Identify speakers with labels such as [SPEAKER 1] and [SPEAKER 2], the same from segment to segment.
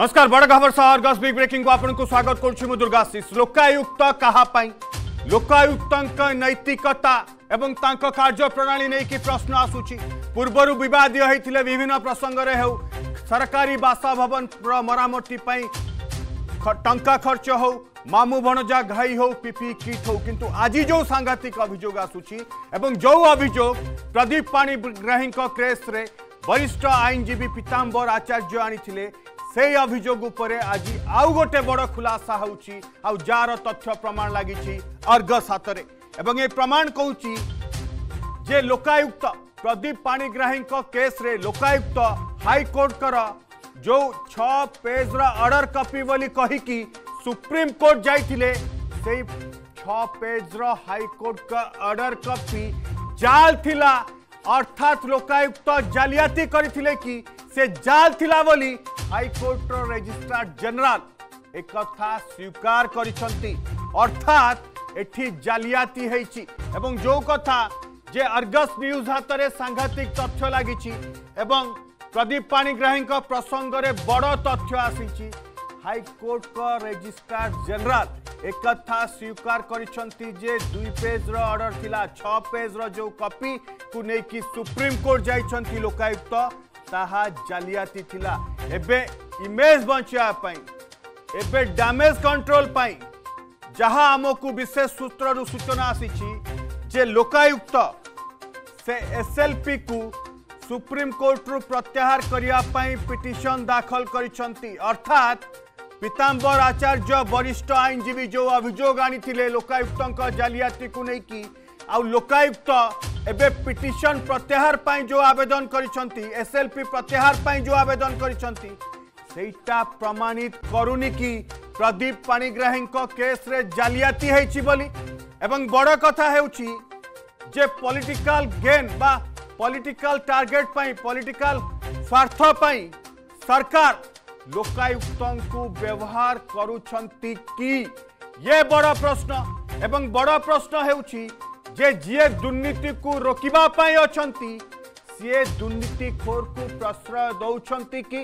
[SPEAKER 1] नमस्कार बड़ खबर सर बिग ब्रेकिंग को आपन स्वागत कर दुर्गाशीष लोकायुक्त कापी लोकायुक्त नैतिकता एवं तांको कार्यप्रणाली नहीं कि प्रश्न आसूँ पूर्वर बद विभिन्न प्रसंग में हो सरकारी बासभवन मरामती टा खर्च हो मामु भणजा घाई हो पीपी किट हो किंतु आज जो सांघातिक अभोग एवं जो अभोग प्रदीप पाणीग्राही क्रेस वरिष्ठ आईनजीवी पीतांबर आचार्य आनी से अभोग आज आउ गोटे बड़ खुलासा हो जार तथ्य प्रमाण लगी अर्घस हाथ में प्रमाण कौच लोकायुक्त प्रदीप पाणीग्राही केस लोकायुक्त हाइकोर्टर जो छ पेजर अर्डर कपी बोली कहीकि सुप्रीमकोर्ट जा छेजर हाइकोर्ट अर्डर कपी जाल अर्थात लोकायुक्त जालियाती करते कि से जाल थिलावली हाइकोर्टर रेजिस्ट्रार जनरल एक कथा स्वीकार करिसेंती अर्थात एठी जालियाती हेची एवं जो कथा जे अर्गस न्यूज हातरे सांघातिक तथ्य लागिची एवं प्रदीप पाणिग्राहीଙ୍କ ପ୍ରସଙ୍ଗରେ ବଡ଼ ତଥ୍ୟ ଆସିଛି ହାଇକୋର୍ଟଙ୍କ ରେଜିଷ୍ଟ୍ରାର ଜେନେରାଲ ଏକଥା ସ୍ୱୀକାର କରିଛନ୍ତି ଯେ ଦୁଇ ପେଜ୍ର ଅର୍ଡର ଥିଲା ଛଅ ପେଜ୍ର ଯେଉଁ କପିକୁ ନେଇକି ସୁପ୍ରିମକୋର୍ଟ ଯାଇଛନ୍ତି ଲୋକାୟୁକ୍ତ জাহ জালিয়াতি তিলা এবে ইমেজ বনচয়া পই এবে ড্যামেজ কন্ট্রোল পই জহা আমাকু বিশেষ সূত্রৰ সূচনাসিচি যে লোকায়ুক্ত এসএলপি কু সুপ্রিম কোর্টৰ প্ৰত্যাহার কৰিয়া পই পিটিচন দাখিল কৰিচন্তি অৰ্থাৎ পিতাম্বর आचार्य বৰिष्ट আইএনজিবি যোৱা অভিযোগ আনিtile লোকায়ুক্তଙ୍କ জালিয়াতি কো নেকি আৰু লোকায়ুক্ত ଏବେ ପିଟିସନ୍ ପ୍ରତ୍ୟାହାର ପାଇଁ ଯେଉଁ ଆବେଦନ କରିଛନ୍ତି ଏସ୍ଏଲ୍ପି ପ୍ରତ୍ୟାହାର ପାଇଁ ଯେଉଁ ଆବେଦନ କରିଛନ୍ତି ସେଇଟା ପ୍ରମାଣିତ କରୁନି କି ପ୍ରଦୀପ ପାଣିଗ୍ରାହୀଙ୍କ କେସ୍ରେ ଜାଲିଆତି ହେଇଛି ବୋଲି ଏବଂ ବଡ଼ କଥା ହେଉଛି ଯେ ପଲିଟିକାଲ ଗେନ୍ ବା ପଲିଟିକାଲ ଟାର୍ଗେଟ ପାଇଁ ପଲିଟିକାଲ ସ୍ୱାର୍ଥ ପାଇଁ ସରକାର ଲୋକାୟୁକ୍ତଙ୍କୁ ବ୍ୟବହାର କରୁଛନ୍ତି କି ଇଏ ବଡ଼ ପ୍ରଶ୍ନ ଏବଂ ବଡ଼ ପ୍ରଶ୍ନ ହେଉଛି जे जी दुर्नीति को रोकवाई अच्छा सीए दुर्नीतिखोर को प्रश्रय दौरान कि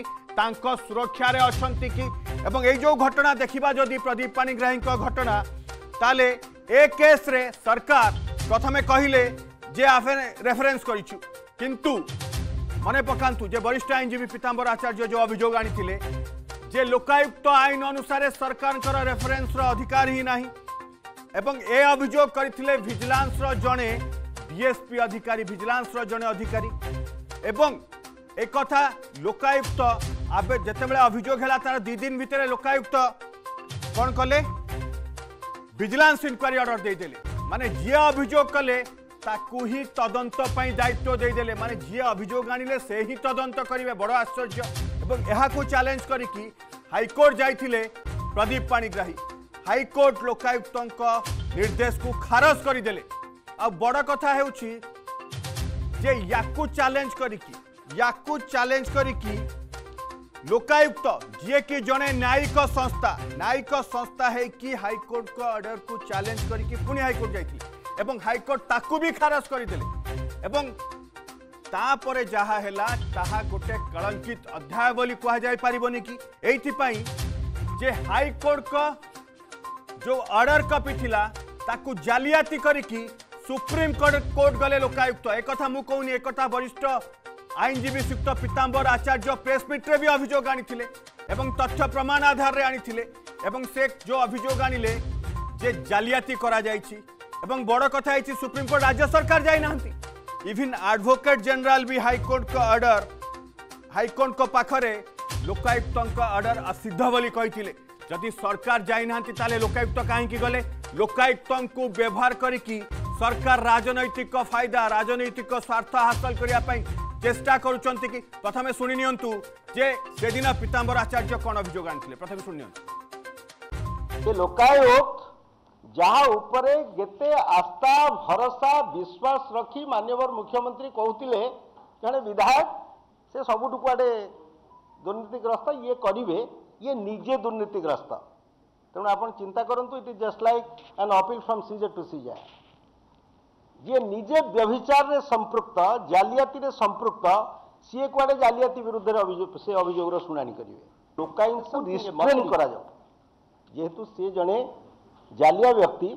[SPEAKER 1] सुरक्षार अच्छा कि जो घटना देखा जदि प्रदीप पाणीग्राही घटना तेल ए केस्रे सरकार प्रथम कहले जे आफे रेफरेन्स करिछु किंतु मने पकांतु वरिष्ठ आईनजीवी पीतांबर आचार्य जो अभोग आनी जे लोकायुक्त आईन अनुसार सरकार रेफरेंस अधिकार ही नहीं এবং এ অভিযোগ করে ভিজিলান্সর জনে ডিএসপি অধিকারী ভিজিলান্সর জনে অধিকারী এবং একথা লোকায়ুক্ত আবে যেতবে অভিযোগ হল তার দুই দিন ভিতরে লোকায়ুক্ত কোণ কলে ভিজিলান্স ইনকোয়ারি অর্ডর দিয়েদেলে মানে যে অভিযোগ কলে তাকে হি তদন্ত দায়িত্ব দিয়েদেলে মানে যে অভিযোগ আনিলে সে হি তদন্ত করবে বড় আশ্চর্য এবং এখন চ্যালেঞ্জ করি হাইকোর্ট যাই প্রদীপ পাণিগ্রাহী हाइकोर्ट लोकायुक्त निर्देश को खारज करदे आड़ कथा जे याकु चैलेंज करी याकु चैलेंज कर लोकायुक्त जी कि जड़े न्यायिक संस्था न्यायिक संस्था है हाइकोर्ट को अर्डर को चैलेंज करी पुणी हाइकोर्ट जाए हाइकोर्ट ताकू भी खारज करदे तापर जहा ता गोटे कलंकित अध्याय कह जापर कि यही हाइकोर्ट जो अर्डर कपी थिला ताकु जालियाती करिकी सुप्रीम कोर्ट कोर्ट गले लोकायुक्त एक कथा मु कहूनी एक कथा वरिष्ठ আইনজীবী শ্রীযুক্ত পীতাম্বর আচার্য প্রেসমিট্রে বি অভিযোগ আনিলে এবং তথ্য প্রমাণ আধারে আনিলে এবং সে যে অভিযোগ আনিলে যে জালিয়াতি করা যাইছি এবং বড় কথা হয়েছি সুপ্রিমকোর্ট রাজ্য সরকার যাই না even advocate general B high court order high court পাখে Lokayukta order অসিদ্ধ বলে কে जदि सरकार जाते लोकायुक्त कहीं गले लोकायुक्त को व्यवहार कर सरकार राजनैतिक फायदा राजनैतिक स्वार्थ हासिल करने चेस्टा कर प्रथम शुणी निदिन पीताम्बर आचार्य कौन अभोग
[SPEAKER 2] आथम लोकायुक्त जहाँ उपते आस्था भरोसा विश्वास रखी मानव मुख्यमंत्री कहते जे विधायक से सबुठ कुआ ये करे ये निजे दुर्नीतिग्रस्त तेणु आप चिंता करूँ it is just like an appeal from CJ to CJ जी निजे व्यभिचारे संपृक्त जालियाती संपृक्त सीए कड़े जालियाती विरुद्ध से अभोग शुणा करेंगे लोकायन रिस्ट्रेन करेतु सी जड़े जालिया व्यक्ति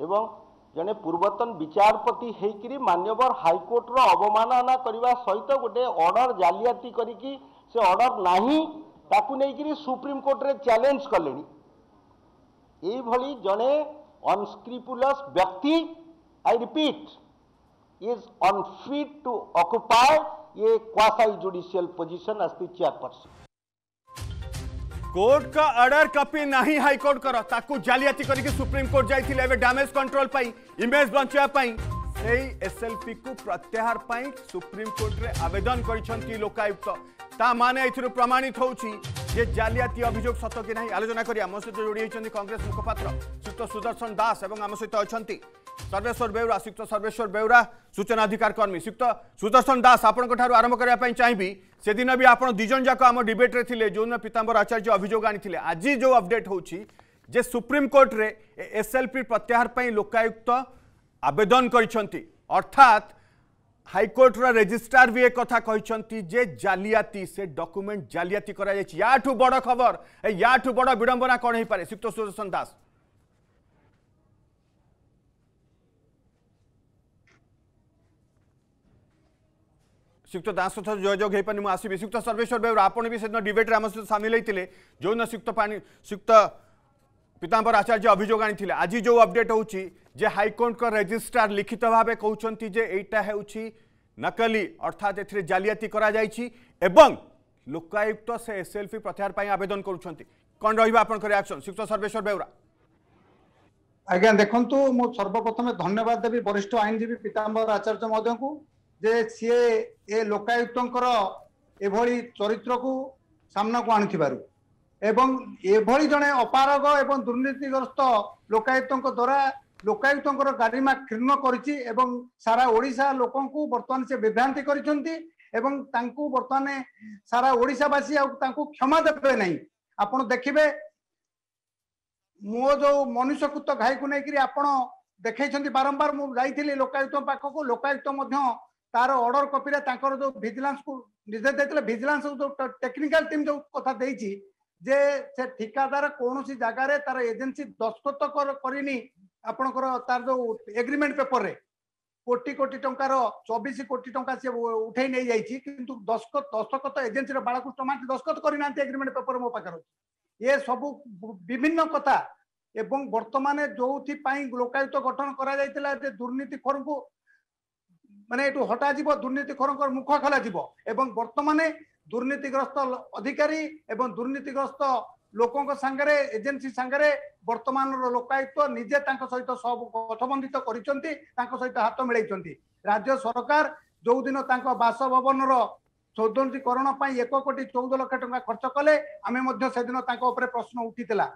[SPEAKER 2] एवं जड़े पूर्वतन विचारपति मान्यवर हाइकोर्टर अवमानना करने सहित गोटे अर्डर जालियाती करी से अर्डर नहीं ତାକୁ ନେଇକରି ସୁପ୍ରିମକୋର୍ଟରେ ଚ୍ୟାଲେଞ୍ଜ କଲେଣି ଏଇଭଳି ଜଣେ ଅନସ୍କ୍ରିପୁଲସ୍ ବ୍ୟକ୍ତି I repeat is unfit to ये quasi judicial position as the chairperson
[SPEAKER 1] court का अर्डर कपी ना हाइकोर्ट कर जालियाती करके सुप्रीम कोर्ट जाइथिले डैमेज कंट्रोल पई इमेज बंचवा पई सेही एसएलपी को प्रत्याहार पई सुप्रीम कोर्ट रे आवेदन करिसंती लोकायुक्त তা মানে এর প্রমাণিত হচ্ছে যে জালিয়াতি অভিযোগ সত কি না আলোচনা করি আমার সহ যোড়ি হয়েছেন কংগ্রেস মুখপাত্র শ্রীযুক্ত সুদর্শন দাস এবং আমার সহ অনেক সর্বেশ্বর বেউরা শ্রীযুক্ত সর্বেশ্বর বেউরা সূচনা অধিকার কর্মী শ্রীযুক্ত সুদর্শন দাস আপনার আরম্ভ করা চাইবি সেদিন বি আপনার দুজন যাক আমার ডিবেট্রে লে যেদিন পীতাম্বর আচার্য অভিযোগ আনিলে আজ যে অপডেট হচ্ছে যে সুপ্রিমকোর্টরে এসএলপি প্রত্যাহার পাই লোকায়ুক্ত আবেদন করেছেন অর্থাৎ হাইকোর্টর রেজিষ্ট্রার বি কথা কিন্তু যে জালিয়াতি সে ডকুমেন্ট জালিয়াতি করা যাই ইয়াঠু বড় খবর ইয়াঠু বড় বিড়ম্বনা কণ হয়ে পড়ে শ্রীযুক্ত সুদর্শন দাস শ্রীযুক্ত দাস যোগাযোগ হয়ে পারি আসবি শ্রীযুক্ত সর্বেশ্বর বেউর আপনার বি সেদিন ডিবেট্রে আমার সহ সামিল হয়েছে যে শ্রীযুক্ত পাণি শ্রীযুক্ত পীতাম্বর আচার্য অভিযোগ আনি আজ যে অপডেট হচ্ছে যে হাইকোর্ট রেজিষ্ট্রার লিখিত ভাবে কৌন যে এইটা হচ্ছে নকলি অর্থাৎ এতে জালিয়াতি করা যাইছি এবং লোকায়ুক্ত সে এসএলপি প্রত্যাহার পাই আবেদন করছেন কন রহবা আপনার রিয়াকশন শ্রীযুক্ত সর্বেশ্বর বেউরা
[SPEAKER 3] আজ্ঞা দেখন্তু মু সর্বপ্রথমে ধন্যবাদ দেবি বরিষ্ঠ আইনজীবী পীতাম্বর আচার্য মহোদয়ଙ୍କୁ যে সিয়ে এ লোকায়ুক্তঙ্কর এভাবে চরিত্রকু সামনাকু আনিথিবারু ଏବଂ ଏଭଳି ଜଣେ ଅପାରଗ ଏବଂ ଦୁର୍ନୀତିଗ୍ରସ୍ତ ଲୋକାୟୁକ୍ତଙ୍କ ଦ୍ୱାରା ଲୋକାୟୁକ୍ତଙ୍କର ଗାରିମା କ୍ଷୀର୍ଣ୍ଣ କରିଛି ଏବଂ ସାରା ଓଡ଼ିଶା ଲୋକଙ୍କୁ ବର୍ତ୍ତମାନ ସେ ବିଭ୍ରାନ୍ତି କରିଛନ୍ତି ଏବଂ ତାଙ୍କୁ ବର୍ତ୍ତମାନ ସାରା ଓଡ଼ିଶାବାସୀ ଆଉ ତାଙ୍କୁ କ୍ଷମା ଦେବେ ନାହିଁ ଆପଣ ଦେଖିବେ ମୋ ଯୋଉ ମନୁଷ୍ୟକୃତ ଘାଇକୁ ନେଇକିରି ଆପଣ ଦେଖେଇଛନ୍ତି ବାରମ୍ବାର ମୁଁ ଯାଇଥିଲି ଲୋକାୟୁକ୍ତ ପାଖକୁ ଲୋକାୟୁକ୍ତ ମଧ୍ୟ ତାର ଅର୍ଡର କପିରେ ତାଙ୍କର ଯୋଉ ଭିଜିଲାନ୍ସକୁ ନିର୍ଦ୍ଦେଶ ଦେଇଥିଲେ ଭିଜିଲାନ୍ସ ଯୋଉ ଟେକ୍ନିକାଲ ଟିମ୍ ଯୋଉ କଥା ଦେଇଛି ଯେ ସେ ଠିକାଦାର କୌଣସି ଜାଗାରେ ତାର ଏଜେନ୍ସି ଦସ୍ତଖତ କରିନି ଆପଣଙ୍କର ତାର ଯୋଉ ଏଗ୍ରିମେଣ୍ଟ ପେପରରେ କୋଟି କୋଟି ଟଙ୍କାର ଚବିଶ କୋଟି ଟଙ୍କା ସେ ଉଠେଇ ନେଇଯାଇଛି କିନ୍ତୁ ଦସ୍ତଖତ ଦସ୍ତଖତ ଏଜେନ୍ସିର ବାଳକୃଷ୍ଣ ମହାନ୍ତି ଦସ୍ତଖତ କରିନାହାନ୍ତି ଏଗ୍ରିମେଣ୍ଟ ପେପର ମୋ ପାଖରେ ଅଛି ଏ ସବୁ ବିଭିନ୍ନ କଥା ଏବଂ ବର୍ତ୍ତମାନ ଯୋଉଥିପାଇଁ ଲୋକାୟୁକ୍ତ ଗଠନ କରାଯାଇଥିଲା ଯେ ଦୁର୍ନୀତିଖୋରଙ୍କୁ ମାନେ ଏଠୁ ହଟାଯିବ ଦୁର୍ନୀତିଖୋରଙ୍କର ମୁଖ ଖୋଲାଯିବ ଏବଂ ବର୍ତ୍ତମାନ দুর্নীতিগ্রস্ত অধিকারী এবং দুর্নীতিগ্রস্ত ଲୋକଙ୍କ ସାଙ୍ଗରେ ଏଜେନ୍ସି ସାଙ୍ଗରେ ବର୍ତ୍ତମାନର ଲୋକାୟୁକ୍ତ ନିଜେ ତାଙ୍କ ସହିତ ସବୁ ଗଠବନ୍ଧିତ କରିଛନ୍ତି ତାଙ୍କ ସହିତ ହାତ ମିଳେଇଛନ୍ତି ରାଜ୍ୟ ସରକାର ଯୋଉଦିନ ତାଙ୍କ ବାସଭବନର ସୌନ୍ଦର୍ଯ୍ୟକରଣ ପାଇଁ ଏକ କୋଟି ଚଉଦ ଲକ୍ଷ ଟଙ୍କା ଖର୍ଚ୍ଚ କଲେ ଆମେ ମଧ୍ୟ ସେଦିନ ତାଙ୍କ ଉପରେ ପ୍ରଶ୍ନ ଉଠିଥିଲା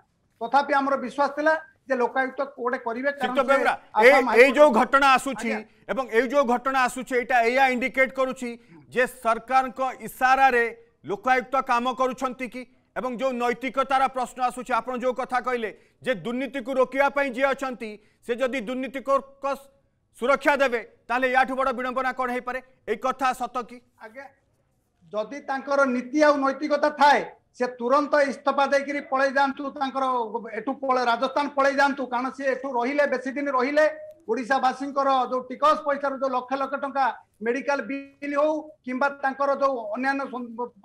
[SPEAKER 3] ତଥାପି ଆମର ବିଶ୍ୱାସ ଥିଲା ଯେ ଲୋକାୟୁକ୍ତ
[SPEAKER 1] ଗୋଟେ କରିବେ ଏଇ ଯୋଉ ଘଟଣା ଆସୁଛି ଏବଂ ଏଇ ଯୋଉ ଘଟଣା ଆସୁଛି ଏଇଟା ଏଇଆ ଇଣ୍ଡିକେଟ କରୁଛି যে সরকারଙ୍କ ইশারারে লোকায়ুক্ত কাম করছেন কি এবং যে নৈতিকতার প্রশ্ন আসুছে আপনার যে কথা কহিলেন যে দুর্নীতি রোকা যে অনেক সে যদি দুর্নীতি সুরক্ষা দেবে তাহলে ইয়াঠু বড় বিড়ম্বনা কণ হয়ে পড়ে এই কথা সত
[SPEAKER 3] কি আজ্ঞা যদি তাঁর নীতি আৈতিকতা থাকে সে তুরন্ত ইস্তফা দিয়ে পলাই যাতে তাঁর এটু রাজস্থান পলাই যাতে কারণ সে এটু রহলে বেশি দিন রহলে ওড়শাবাসী যে টিকস পয়সার যে লক্ষ লক্ষ টাকা ମେଡିକାଲ ବିଲ୍ ହଉ କିମ୍ବା ତାଙ୍କର ଯୋଉ ଅନ୍ୟାନ୍ୟ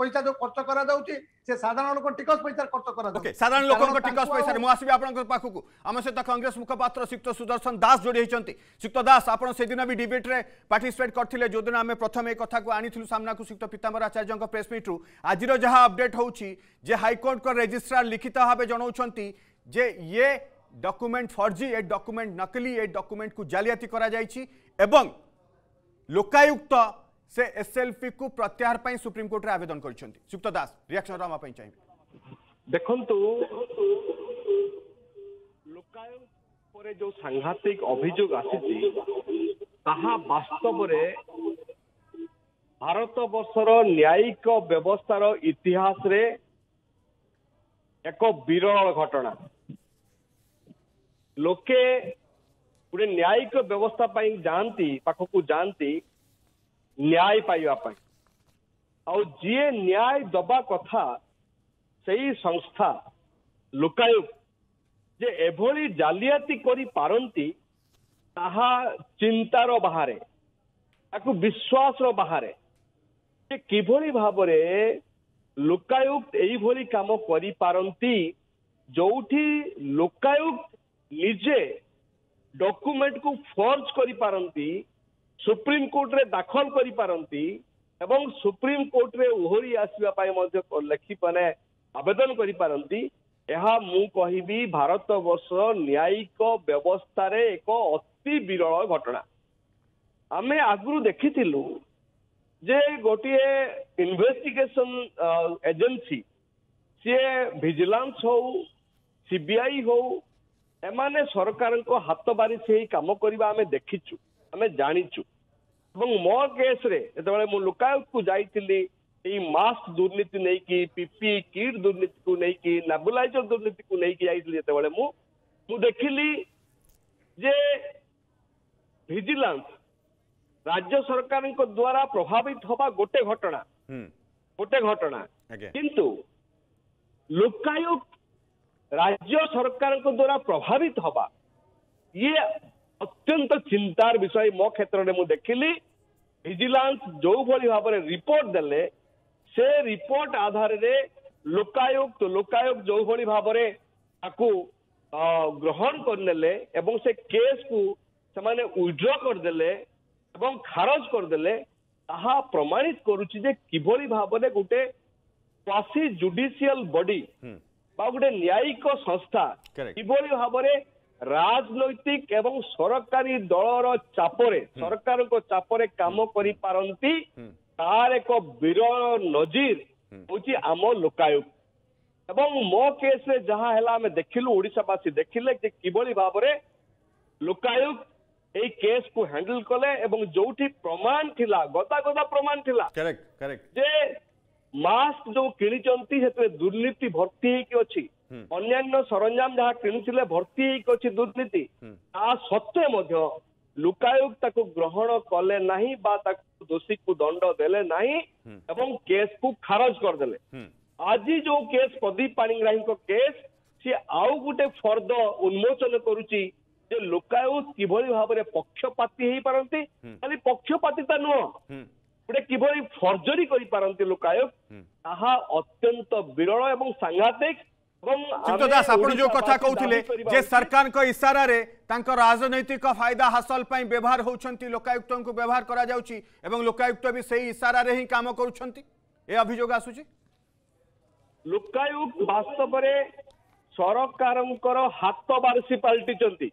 [SPEAKER 3] ପଇସା ଯୋଉ ଖର୍ଚ୍ଚ କରାଯାଉଛି ସେ ସାଧାରଣ ଲୋକ ଟିକସ ପଇସାରେ ଖର୍ଚ୍ଚ କରାଯାଉଛି
[SPEAKER 1] ସାଧାରଣ ଲୋକଙ୍କ ଟିକସ ପଇସାରେ ମୁଁ ଆସିବି ଆପଣଙ୍କ ପାଖକୁ ଆମ ସହିତ କଂଗ୍ରେସ ମୁଖପାତ୍ର ଯୁକ୍ତ ସୁଦର୍ଶନ ଦାସ ଯୋଡ଼ି ହୋଇଛନ୍ତି ଯୁକ୍ତ ଦାସ ଆପଣ ସେଦିନ ବି ଡିବେଟ୍ରେ ପାର୍ଟିସିପେଟ୍ କରିଥିଲେ ଯୋଉଦିନ ଆମେ ପ୍ରଥମେ ଏ କଥାକୁ ଆଣିଥିଲୁ ସାମ୍ନାକୁ ଯୁକ୍ତ ପୀତାମ୍ବର ଆଚାର୍ଯ୍ୟଙ୍କ ପ୍ରେସ୍ ମିଟ୍ରୁ ଆଜିର ଯାହା ଅପଡେଟ୍ ହେଉଛି ଯେ ହାଇକୋର୍ଟଙ୍କ ରେଜିଷ୍ଟ୍ରାର ଲିଖିତ ଭାବେ ଜଣାଉଛନ୍ତି ଯେ ଇଏ ଡକ୍ୟୁମେଣ୍ଟ ଫର୍ଜି ଏ ଡକ୍ୟୁମେଣ୍ଟ ନକଲି ଏ ଡକ୍ୟୁମେଣ୍ଟକୁ ଜାଲିଆତି କରାଯାଇଛି ଏବଂ লোকায়ুক্ত সে এসএলপি কু প্রত্যাহার পাই সুপ্রিমকোর্টে আবেদন করেছেন সুক্ত দাস রিয়াকশন আমার চাইবে
[SPEAKER 4] দেখন্তু লোকায়ুক্ত পরে যে সাংঘাতিক অভিযোগ আসিছি তাহা বাস্তবরে ଭାରତବର୍ଷର ନ୍ୟାୟିକ ବ୍ୟବସ୍ଥାର ଇତିହାସରେ ଏକ ବିରଳ ଘଟଣା ଲୋକେ ଗୋଟେ ନ୍ୟାୟିକ ବ୍ୟବସ୍ଥା ପାଇଁ ଯାଆନ୍ତି ପାଖକୁ ଯାଆନ୍ତି ନ୍ୟାୟ ପାଇବା ପାଇଁ ଆଉ ଯିଏ ନ୍ୟାୟ ଦେବା କଥା ସେଇ ସଂସ୍ଥା ଲୋକାୟୁକ୍ତ ଯେ ଏଭଳି ଜାଲିଆତି କରିପାରନ୍ତି ତାହା ଚିନ୍ତାର ବାହାରେ ତାକୁ ବିଶ୍ୱାସର ବାହାରେ ଯେ କିଭଳି ଭାବରେ ଲୋକାୟୁକ୍ତ ଏଇଭଳି କାମ କରିପାରନ୍ତି ଯୋଉଠି ଲୋକାୟୁକ୍ତ ନିଜେ ଡକ୍ୟୁମେଣ୍ଟ କୁ ଫର୍ଜ କରିପାରନ୍ତି ସୁପ୍ରିମକୋର୍ଟରେ ଦାଖଲ କରିପାରନ୍ତି ଏବଂ ସୁପ୍ରିମକୋର୍ଟରେ ଓହରି ଆସିବା ପାଇଁ ମଧ୍ୟ ଲେଖି ମାନେ ଆବେଦନ କରିପାରନ୍ତି ଏହା ମୁଁ କହିବି ଭାରତବର୍ଷ ନ୍ୟାୟିକ ବ୍ୟବସ୍ଥାରେ ଏକ ଅତି ବିରଳ ଘଟଣା ଆମେ ଆଗରୁ ଦେଖିଥିଲୁ ଯେ ଗୋଟିଏ ଇନଭେଷ୍ଟିଗେସନ୍ ଏଜେନ୍ସି ସିଏ ଭିଜିଲାନ୍ସ ହଉ ସିବିଆଇ ହଉ ଏମାନେ ସରକାରଙ୍କ ହାତ ବାରି ସେଇ କାମ କରିବା ଆମେ ଦେଖିଛୁ ଆମେ ଜାଣିଛୁ ଏବଂ ମୋ କେସ୍ରେ ଯେତେବେଳେ ମୁଁ ଲୁକାୟତକୁ ଯାଇଥିଲି ଏଇ ମାସ୍କ ଦୁର୍ନୀତି ନେଇକି ପିପି କିଟ୍ ଦୁର୍ନୀତିକୁ ନେଇକି ନାବୁଲାଇଜର ଦୁର୍ନୀତିକୁ ନେଇକି ଯାଇଥିଲି ଯେତେବେଳେ ମୁଁ ମୁଁ ଦେଖିଲି ଯେ ଭିଜିଲାନ୍ସ ରାଜ୍ୟ ସରକାରଙ୍କ ଦ୍ୱାରା ପ୍ରଭାବିତ ହେବା ଗୋଟେ ଘଟଣା ଗୋଟେ ଘଟଣା କିନ୍ତୁ ଲୋକାୟୁକ୍ତ ରାଜ୍ୟ ସରକାରଙ୍କ ଦ୍ୱାରା ପ୍ରଭାବିତ ହେବା ଇଏ ଅତ୍ୟନ୍ତ ଚିନ୍ତାର ବିଷୟ ମୋ କ୍ଷେତ୍ରରେ ମୁଁ ଦେଖିଲି ଭିଜିଲାନ୍ସ ଯେଉଁଭଳି ଭାବରେ ରିପୋର୍ଟ ଦେଲେ ସେ ରିପୋର୍ଟ ଆଧାରରେ ଲୋକାୟୁକ୍ତ ଲୋକାୟୁକ୍ତ ଯେଉଁଭଳି ଭାବରେ ତାକୁ ଗ୍ରହଣ କରିନେଲେ ଏବଂ ସେ କେସ୍କୁ ସେମାନେ ୱିଡ୍ର କରିଦେଲେ ଏବଂ ଖାରଜ କରିଦେଲେ ତାହା ପ୍ରମାଣିତ କରୁଛି ଯେ କିଭଳି ଭାବରେ ଗୋଟେ କ୍ୱାସି ଜୁଡିସିଆଲ ବଡି বা ଗୋଟେ ନ୍ୟାୟିକ ସଂସ୍ଥା କିଭଳି ଭାବରେ ରାଜନୈତିକ ଏବଂ ସରକାରୀ ଦଳର ଚାପରେ ସରକାରଙ୍କ ଚାପରେ କାମ କରିପାରନ୍ତି ତାହାର ଏକ ବିରଳ ନଜିର ହଉଛି ଆମ ଲୋକାୟୁକ୍ତ ଏବଂ ମୋ କେସରେ ଯାହା ହେଲା ଆମେ ଦେଖିଲୁ ଓଡ଼ିଶାବାସୀ ଦେଖିଲେ ଯେ କିଭଳି ଭାବରେ ଲୋକାୟୁକ୍ତ এই কেস কু হ্যান্ডেল কলে এবং যোউঠি প্রমাণ থিলা গদা গদা প্রমাণ
[SPEAKER 1] থিলা করেক্ট
[SPEAKER 4] করেক্ট যে ମାସ୍କ ଯୋଉ କିଣିଛନ୍ତି ସେଥିରେ ଦୁର୍ନୀତି ଭର୍ତ୍ତି ହେଇକି ଅଛି ଅନ୍ୟାନ୍ୟ ସରଞ୍ଜାମ ଯାହା କିଣିଥିଲେ ଭର୍ତ୍ତି ହେଇକି ଅଛି ଦୁର୍ନୀତି ତା ସତ୍ତ୍ୱେ ମଧ୍ୟ ଲୁକାୟୁକ୍ତ ତାକୁ ଗ୍ରହଣ କଲେ ନାହିଁ ବା ତାକୁ ଦୋଷୀକୁ ଦଣ୍ଡ ଦେଲେ ନାହିଁ ଏବଂ କେସ୍କୁ ଖାରଜ କରିଦେଲେ ଆଜି ଯୋଉ କେସ୍ ପ୍ରଦୀପ ପାଣିଗ୍ରାହୀଙ୍କ କେସ୍ ସିଏ ଆଉ ଗୋଟେ ଫର୍ଦ ଉନ୍ମୋଚନ କରୁଛି ଯେ ଲୋକାୟୁକ୍ତ କିଭଳି ଭାବରେ ପକ୍ଷପାତି ହେଇପାରନ୍ତି ଖାଲି ପକ୍ଷପାତିତା ନୁହଁ ଗୋଟେ କିଭଳି ଫର୍ଜରୀ କରିପାରନ୍ତି
[SPEAKER 1] ଲୋକାୟତ
[SPEAKER 4] ତାହା ଅତ୍ୟନ୍ତ ବିରଳ ଏବଂ ସାଂଘାତିକ
[SPEAKER 1] ଚିନ୍ତ ଦାସ ଆପଣ ଯୋଉ କଥା କହୁଥିଲେ ଯେ ସରକାରଙ୍କ ଇସାରାରେ ତାଙ୍କ ରାଜନୈତିକ ଫାଇଦା ହାସଲ ପାଇଁ ବ୍ୟବହାର ହେଉଛନ୍ତି ଲୋକାୟୁକ୍ତଙ୍କୁ ବ୍ୟବହାର କରାଯାଉଛି ଏବଂ ଲୋକାୟୁକ୍ତ ବି ସେଇ ଇସାରାରେ ହିଁ କାମ କରୁଛନ୍ତି ଏ ଅଭିଯୋଗ ଆସୁଛି
[SPEAKER 4] ଲୋକାୟୁକ୍ତ ବାସ୍ତବରେ ସରକାରଙ୍କର ହାତ ବାରସି ପାଲଟିଛନ୍ତି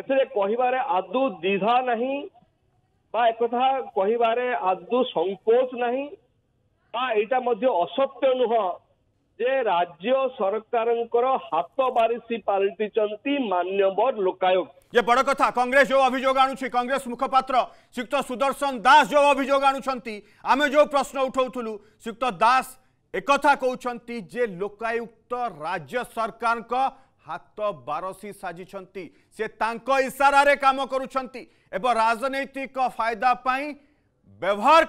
[SPEAKER 4] ଏଥିରେ କହିବାରେ ଆଦୌ ଦ୍ୱିଧା ନାହିଁ ବା ଏକଥା କହିବାରେ ଆଦୌ ସଙ୍କୋଚ ନାହିଁ ବା ଏଇଟା ମଧ୍ୟ ଅସତ୍ୟ ନୁହଁ ଯେ ରାଜ୍ୟ ସରକାରଙ୍କର ହାତ ବାରିସି ପାଲଟିଛନ୍ତି ମାନ୍ୟବର ଲୋକାୟୁକ୍ତ
[SPEAKER 1] ଇଏ ବଡ଼ କଥା କଂଗ୍ରେସ ଯେଉଁ ଅଭିଯୋଗ ଆଣୁଛି କଂଗ୍ରେସ ମୁଖପାତ୍ର ଶ୍ରୀଯୁକ୍ତ ସୁଦର୍ଶନ ଦାସ ଯେଉଁ ଅଭିଯୋଗ ଆଣୁଛନ୍ତି ଆମେ ଯେଉଁ ପ୍ରଶ୍ନ ଉଠାଉଥିଲୁ ଶ୍ରୀଯୁକ୍ତ ଦାସ ଏକଥା କହୁଛନ୍ତି ଯେ ଲୋକାୟୁକ୍ତ ରାଜ୍ୟ ସରକାରଙ୍କ हाथ बारसी साजिंट से इशारे कम कर राजनैतिक फायदापी व्यवहार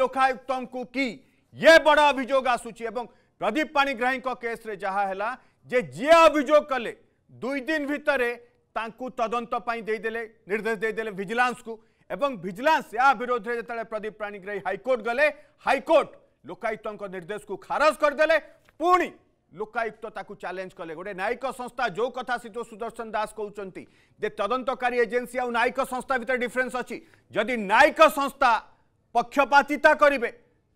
[SPEAKER 1] लोकायुक्त को कि ये बड़ अभोग आसूब प्रदीप पाणीग्राही केस्रे जहाँ जे जी अभोग कले दुई दिन भितर तदंतले निर्देश देदेले भिजिलांस को एवं भिजिलांस या विरोध में जिते प्रदीप पाणीग्राही हाइकोर्ट गले हाइकोर्ट लोकायुक्त निर्देश को खारज करदे पुणी ଲୋକାୟୁକ୍ତ ତାକୁ ଚ୍ୟାଲେଞ୍ଜ କଲେ ଗୋଟେ ନ୍ୟାୟିକ ସଂସ୍ଥା ଯେଉଁ କଥା ସିତୋ ସୁଦର୍ଶନ ଦାସ କହୁଛନ୍ତି ଯେ ତଦନ୍ତକାରୀ ଏଜେନ୍ସି ଆଉ ନ୍ୟାୟିକ ସଂସ୍ଥା ଭିତରେ ଡିଫରେନ୍ସ ଅଛି ଯଦି ନ୍ୟାୟିକ ସଂସ୍ଥା ପକ୍ଷପାତିତା କରିବେ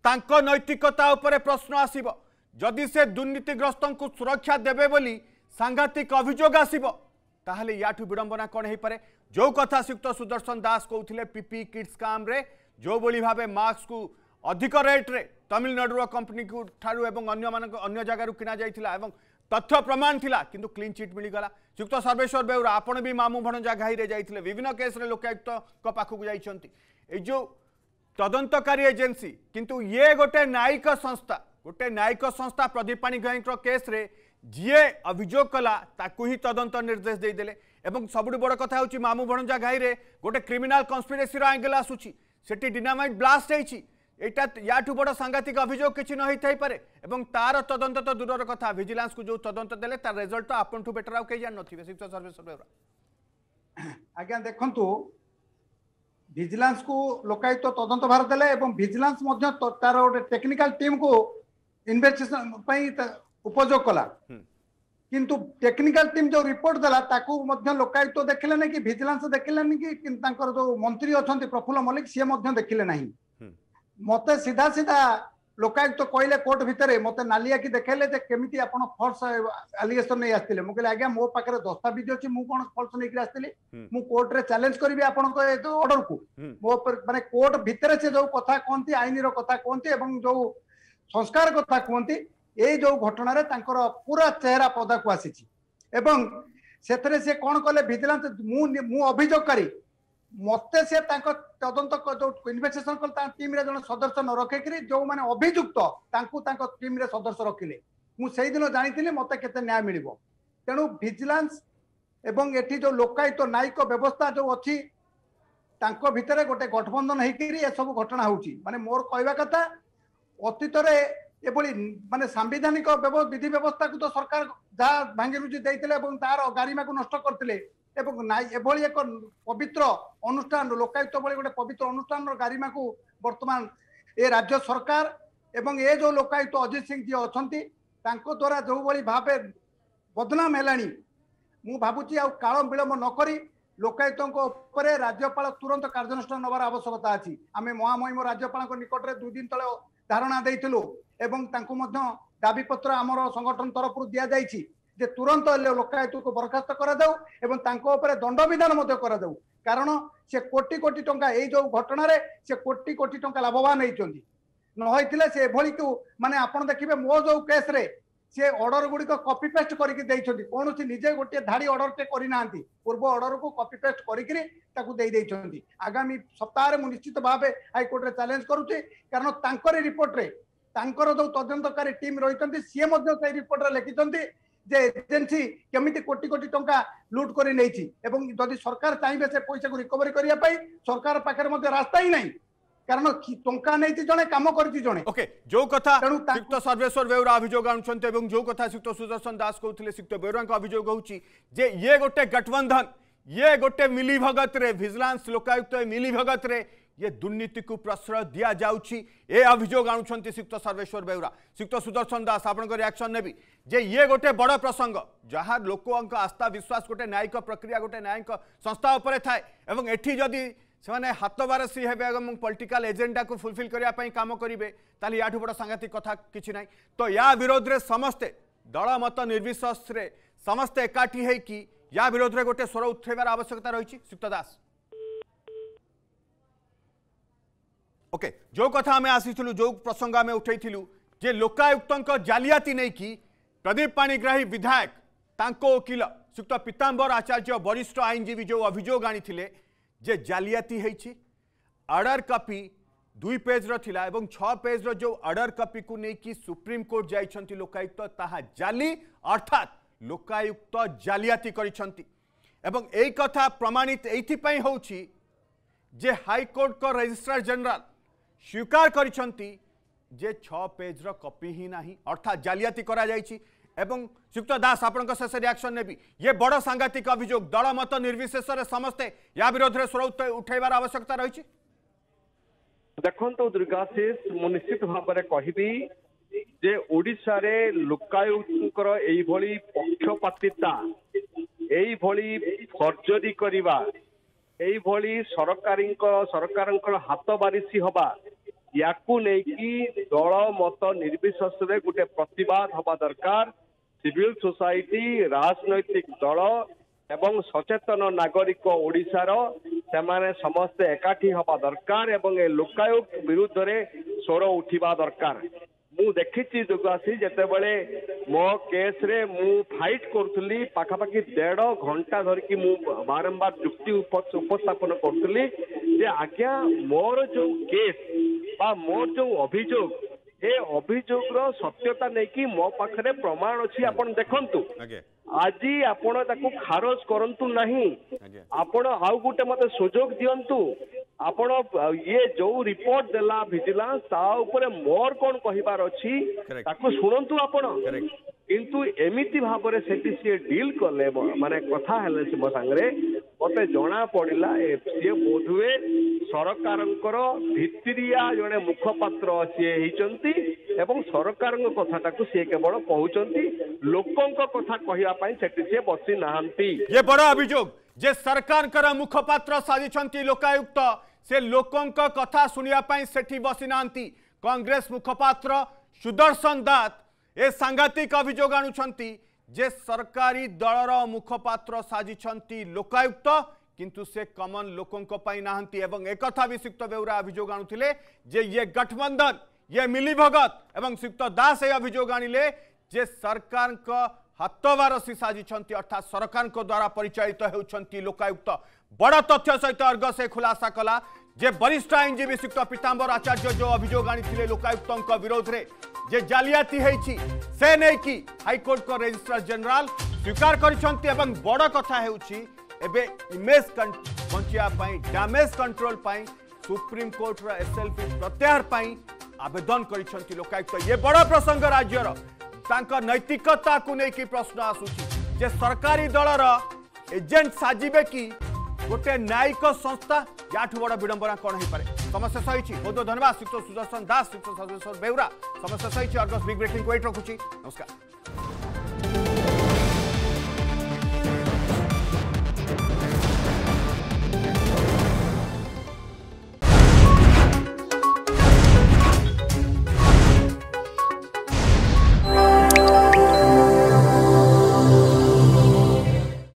[SPEAKER 1] ତାଙ୍କ ନୈତିକତା ଉପରେ ପ୍ରଶ୍ନ ଆସିବ ଯଦି ସେ ଦୁର୍ନୀତିଗ୍ରସ୍ତଙ୍କୁ ସୁରକ୍ଷା ଦେବେ ବୋଲି ସାଂଘାତିକ ଅଭିଯୋଗ ଆସିବ ତାହେଲେ ୟାଠୁ ବିଡ଼ମ୍ବନା କ'ଣ ହେଇପାରେ ଯେଉଁ କଥା ଶ୍ରୀଯୁକ୍ତ ସୁଦର୍ଶନ ଦାସ କହୁଥିଲେ ପିପି କିଡ୍ସ କାମ୍ରେ ଯେଉଁଭଳି ଭାବେ ମାସ୍କକୁ ଅଧିକ ରେଟ୍ରେ তামিলনাড়ুর কম্পানি ঠার এবং অন্য মান অন্য জায়গার কিনা যাই এবং তথ্য প্রমাণ লা কিন্তু ক্লিন চিট মিলিগলা যুক্ত সর্বেশ্বর বেউরা আপনার বি মামু ভণজা ঘাইরে যাই বিভিন্ন কেস্রে লোকায়ুক্ত পাখক যাই এই যে তদন্তকারী এজেন্সি কিন্তু ইয়ে গোটে ন্যায়িক সংস্থা গোটে ন্যায়িক সংস্থা প্রদীপ পাণী পাণিগ্রাহীঙ্কর কেস্রে যিয়ে অভিযোগ কলা তাকে হি তদন্ত নির্দেশ দিয়ে এবং সবুঠু বড় কথা হচ্ছে মামু ভণজা ঘাইরে গোটে ক্রিমিনাল কনস্পিরেসির আঙ্গেল আসুচি সেটি ডিনামাইট ব্লাস্ট হয়েছে या बड़ सांघातिक अभोग कि नई थी पारे तार तदंत तो दूर कथ भिजिलांस को जो तदंत
[SPEAKER 3] दे तार रेजल्ट तो आपठू बेटर आज जान नए शिक्षा सर्वे सर्वे आज्ञा देखु भिजिलांस को लोकायुक्त तो तदंत भार
[SPEAKER 1] देजिलांस
[SPEAKER 3] तार गोटे टेक्निकाल टीम को इनभेस्टिगेशन उपयोग कला किंतु टेक्निकाल टीम जो रिपोर्ट देखा लोकायुक्त तो देखिले ना कि भिजिलांस देखिले कि जो मंत्री अच्छा
[SPEAKER 1] प्रफुल्ल
[SPEAKER 3] मल्लिक सी देखे ना মতে সিধা সিধা লোকায়ুক্ত কহিলে কোর্ট ভিতরে মতো নালিয়াকি দেখাইলে যে কেমিতি আপনার ফলস আলিগেসন নিয়ে আসলে মু কহিলে আজ্ঞা মো পাখে দস্তাবিজ অছি মু কোন
[SPEAKER 1] ফলস
[SPEAKER 3] নেইকি আসলে মু কোর্টরে চ্যালেঞ্জ করিবি আপনক এ
[SPEAKER 1] অর্ডর
[SPEAKER 3] কু মো মানে কোর্ট ভিতরে সে যে কথা কোন্তি আইনির কথা কোন্তি এবং যে সংস্কার কথা কোন্তি এই যে ঘটনারে তাঙ্কর পুরা চেহারা পদাকু আসিছি এবং সেথরে সে কোন কলে ভিজিলান্স মু মু অভিযোগ ମତେ ସେ ତାଙ୍କ ତଦନ୍ତ ଇନଭେଷ୍ଟିଗେସନ କଲେ ତାଙ୍କ ଟିମ୍ରେ ଜଣେ ସଦସ୍ୟ ନ ରଖିକିରି ଯେଉଁମାନେ ଅଭିଯୁକ୍ତ ତାଙ୍କୁ ତାଙ୍କ ଟିମ୍ରେ ସଦସ୍ୟ ରଖିଲେ ମୁଁ ସେଇଦିନ ଜାଣିଥିଲି ମତେ କେତେ ନ୍ୟାୟ ମିଳିବ ତେଣୁ ଭିଜିଲାନ୍ସ ଏବଂ ଏଠି ଯେଉଁ ଲୋକାୟତ ନ୍ୟାୟିକ ବ୍ୟବସ୍ଥା ଯେଉଁ ଅଛି ତାଙ୍କ ଭିତରେ ଗୋଟେ ଗଠବନ୍ଧନ ହେଇକିରି ଏସବୁ ଘଟଣା ହେଉଛି ମାନେ ମୋର କହିବା କଥା ଅତୀତରେ ଏଭଳି ମାନେ ସାମ୍ବିଧାନିକ ବିଧି ବ୍ୟବସ୍ଥାକୁ ତ ସରକାର ଯାହା ଭାଙ୍ଗିରୁଜି ଦେଇଥିଲେ ଏବଂ ତାର ଗାରିମାକୁ ନଷ୍ଟ କରିଥିଲେ এবং এভাবে এক পবিত্র অনুষ্ঠান লোকায়ুক্ত ভাবে গোটে পবিত্র অনুষ্ঠান গারিমা কু বর্তমান এ রাজ্য সরকার এবং এ যে লোকায়ুক্ত অজিত সিং যে অনেক যেভাবে ভাবে বদনাম হলানি মু ভাবুছি আউ কাল বিলম্ব নকরি লোকায়ুক্ত উপরে রাজ্যপাল তুরন্ত কার্যানুষ্ঠান নেবার আবশ্যকতা আছে আমি মহামহিম রাজ্যপাল নিকটরে দুদিন তলে ধারণা দিয়েছিলু এবং তাঁকু মধ্য দাবিপত্র আমার সংগঠন তরফ দিয়া যাইছি ଯେ ତୁରନ୍ତ ହେଲେ ଲୋକାୟୁକ୍ତକୁ ବରଖାସ୍ତ କରାଯାଉ ଏବଂ ତାଙ୍କ ଉପରେ ଦଣ୍ଡବିଧାନ ମଧ୍ୟ କରାଯାଉ କାରଣ ସେ କୋଟି କୋଟି ଟଙ୍କା ଏଇ ଯେଉଁ ଘଟଣାରେ ସେ କୋଟି କୋଟି ଟଙ୍କା ଲାଭବାନ ହେଇଛନ୍ତି ନ ହେଇଥିଲେ ସେ ଏଭଳିକୁ ମାନେ ଆପଣ ଦେଖିବେ ମୋ ଯେଉଁ କେସ୍ରେ ସେ ଅର୍ଡର ଗୁଡିକ କପି ପେଷ୍ଟ କରିକି ଦେଇଛନ୍ତି କୌଣସି ନିଜେ ଗୋଟିଏ ଧାଡି ଅର୍ଡରଟେ କରିନାହାନ୍ତି ପୂର୍ବ ଅର୍ଡରକୁ କପି ପେଷ୍ଟ କରିକିରି ତାକୁ ଦେଇ ଦେଇଛନ୍ତି ଆଗାମୀ ସପ୍ତାହରେ ମୁଁ ନିଶ୍ଚିତ ଭାବେ ହାଇକୋର୍ଟରେ ଚ୍ୟାଲେଞ୍ଜ କରୁଛି କାରଣ ତାଙ୍କରି ରିପୋର୍ଟରେ ତାଙ୍କର ଯୋଉ ତଦନ୍ତକାରୀ ଟିମ୍ ରହିଛନ୍ତି ସିଏ ମଧ୍ୟ ସେଇ ରିପୋର୍ଟରେ ଲେଖିଛନ୍ତି যে ଏଜେନ୍ସି କେମିତି କୋଟି କୋଟି ଟଙ୍କା ଲୁଟ୍ କରି ନେଇଛି ଏବଂ ଯଦି ସରକାର ଚାହିଁବେ ସେ ପଇସାକୁ ରିକଭରି କରିବା ପାଇଁ ସରକାର ପାଖରେ ମଧ୍ୟ ରାସ୍ତା ହିଁ ନାହିଁ କାରଣ ଟଙ୍କା ନେଇଛି ଜଣେ କାମ କରିଛି ଜଣେ
[SPEAKER 1] ଓକେ ଯୋଉ କଥା ଯୁକ୍ତ ସର୍ବେଶ୍ୱର ବେଉରା ଅଭିଯୋଗ ଆଣୁଛନ୍ତି ଏବଂ ଯୋଉ କଥା ଯୁକ୍ତ ସୁଦର୍ଶନ ଦାସ କହୁଥିଲେ ଯୁକ୍ତ ବେଉରାଙ୍କ ଅଭିଯୋଗ ହେଉଛି ଯେ ଇଏ ଗୋଟେ ଗଠବନ୍ଧନ ଇଏ ଗୋଟେ ମିଲିଭଗତରେ ଭିଜିଲାନ୍ସ ଲୋକାୟୁକ୍ତ ମିଲିଭଗତରେ ये दुर्नीति को प्रश्रय दि जाउची ए अभियोग आणुछंती सर्वेश्वर बेहरा श्रीक्त सुदर्शन दास आपन रिएक्शन नेबी जे ये गोटे बड़ प्रसंग जहाँ लोक आस्था विश्वास गोटे न्यायिक प्रक्रिया गोटे न्यायिक संस्था उपरे थाए एवं एठी जदि से हातबारसी हे पॉलिटिकल एजेंडा को फुलफिल करने काम करेंगे ताली याठू बड़ सांघातिक कथ कि ना तो या विरोध में समस्ते दल मत निर्विश्वास समस्ते एकाठी होकर विरोध में गोटे स्वर उठाइबार आवश्यकता रही श्रीक्त दास ओके जो कथा आम आसीु जो प्रसंग आम उठाई जे लोकायुक्त जालियाती नहीं कि प्रदीप पाणीग्राही विधायक वकिल श्रीक्त पीताम्बर आचार्य वरिष्ठ आईनजीवी जो अभोग आनी जालियाती अर्डर कपी दुई पेज्र थिला एवं छ पेज्र जो अर्डर कपि को लेकिन सुप्रीमकोर्ट जा लोकायुक्त ता जाली अर्थात लोकायुक्त जालियाती कथा प्रमाणित यहीपाई हो हाइकोर्ट रेजिस्ट्रार जनरल স্বীকার করেছেন যে ছ পেজর কপি হি না অর্থাৎ জালিয়াতি করা যাইছি এবং যুক্ত দাস আপনার শেষ রিয়াকশন নেবি ইয়ে বড় সাংঘাতিক অভিযোগ দলমত নির্বিশেষে সমস্তে ইয়া বিরোধে স্বর উঠাইবার আবশ্যকতা রয়েছে
[SPEAKER 4] দেখন্তু দুর্গাশিষ ମୁଁ ନିଶ୍ଚିତ ଭାବରେ କହିବି ଯେ ଓଡ଼ିଶାରେ ଲୁକାୟୁକ୍ତଙ୍କର ଏଇଭଳି ପକ୍ଷପାତିତା ଏଇଭଳି ଫର୍ଜରୀ କରିବା ଏଇଭଳି ସରକାରୀଙ୍କ ସରକାରଙ୍କର ହାତ ବାରିସି ହେବା ୟାକୁ ନେଇକି ଦଳ ମତ ନିର୍ବିଶେଷରେ ଗୋଟେ ପ୍ରତିବାଦ ହବା ଦରକାର ସିଭିଲ ସୋସାଇଟି ରାଜନୈତିକ ଦଳ ଏବଂ ସଚେତନ ନାଗରିକ ଓଡ଼ିଶାର ସେମାନେ ସମସ୍ତେ ଏକାଠି ହବା ଦରକାର ଏବଂ ଏ ଲୋକାୟୁକ୍ତ ବିରୁଦ୍ଧରେ ସ୍ୱର ଉଠିବା ଦରକାର ମୁଁ ଦେଖିଛି ଯୋଗ ଆସି ଯେତେବେଳେ ମୋ କେସ୍ରେ ମୁଁ ଫାଇଟ୍ କରୁଥିଲି ପାଖାପାଖି ଦେଢ ଘଣ୍ଟା ଧରିକି ମୁଁ ବାରମ୍ବାର ଯୁକ୍ତି ଉପସ୍ଥାପନ କରୁଥିଲି ଯେ ଆଜ୍ଞା ମୋର ଯୋଉ କେସ୍ ବା ମୋର ଯୋଉ ଅଭିଯୋଗ ଏ ଅଭିଯୋଗର ସତ୍ୟତା ନେଇକି ମୋ ପାଖରେ ପ୍ରମାଣ ଅଛି ଆପଣ ଦେଖନ୍ତୁ ଆଜି ଆପଣ ତାକୁ ଖାରଜ କରନ୍ତୁ ନାହିଁ ଆପଣ ଆଉ ଗୋଟେ ମତେ ସୁଯୋଗ ଦିଅନ୍ତୁ ଆପଣ ଇଏ ଯୋଉ ରିପୋର୍ଟ ଦେଲା ଭିଜିଲାନ୍ସ ତା ଉପରେ ମୋର କଣ କହିବାର ଅଛି ତାକୁ ଶୁଣନ୍ତୁ ଆପଣ କିନ୍ତୁ ଏମିତି ଭାବରେ ସେଠି ସିଏ ଡିଲ୍ କଲେ ମାନେ କଥା ହେଲେ ମୋ ସାଙ୍ଗରେ ମତେ ଜଣା ପଡିଲା ସିଏ ବୋଧହୁଏ ସରକାରଙ୍କର ଭିତିରିଆ ଜଣେ ମୁଖପାତ୍ର ସିଏ ହେଇଛନ୍ତି ଏବଂ ସରକାରଙ୍କ କଥାଟାକୁ ସିଏ କେବଳ କହୁଛନ୍ତି ଲୋକଙ୍କ କଥା କହିବା ପାଇଁ ସେଠି ସିଏ ବସି ନାହାନ୍ତି
[SPEAKER 1] ବଡ଼ ଅଭିଯୋଗ ଯେ ସରକାରଙ୍କର ମୁଖପାତ୍ର ସାଜିଛନ୍ତି ଲୋକାୟୁକ୍ତ से लोक कथा शुणापी से बसीना कंग्रेस मुखपात्र सुदर्शन दात ये सांघातिक अभोग आज सरकारी दलर मुखपात्र साजिंट लोकायुक्त किंतु से कमन लोक पर एक भी सुक्त बेहरा अभोग आणुते जे ये गठबंधन ये मिलीभगत सुक्त दास ये अभोग आणिले जे सरकार हतवारसी साजिंट अर्थात सरकार द्वारा परिचालित तो होती लोकायुक्त बड़ तथ्य सहित अर्घ से खुलासा कला जे वरिष्ठ आईनजीवी सुक्त पीतांबर आचार्य जो अभोग आनी लोकायुक्त विरोध में जे जालियाती से नहीं कि हाइकोर्ट रेजिस्ट्रार जेनेल स्वीकार कर बड़ कथा होमेज बचापी डैमेज कंट्रोल सुप्रीमकोर्टर एस एल पी प्रत्याहर पर आवेदन कर लोकायुक्त ये बड़ प्रसंग राज्यर नैतिकता को लेकिन प्रश्न आसूरी दलर एजेंट साजे कि গোটে ন্যায়িক সংস্থা ୟାଠୁ ବଡ଼ ବିଡ଼ମ୍ବନା କ'ଣ ହେଇପାରେ ତମ ଶେଷ ହେଇଛି ବହୁତ ଧନ୍ୟବାଦ ଶିକ୍ଷକ ସୁଦର୍ଶନ ଦାସ ଶିକ୍ଷକ ସର୍ବେଶ୍ୱର ବେଉରା ତମ ଶେଷ ହେଇଛି ଅର୍ଗସ୍ ବିଗ୍ ବ୍ରେକିଂକୁ ୱେଟ୍ ରଖୁଛି ନମସ୍କାର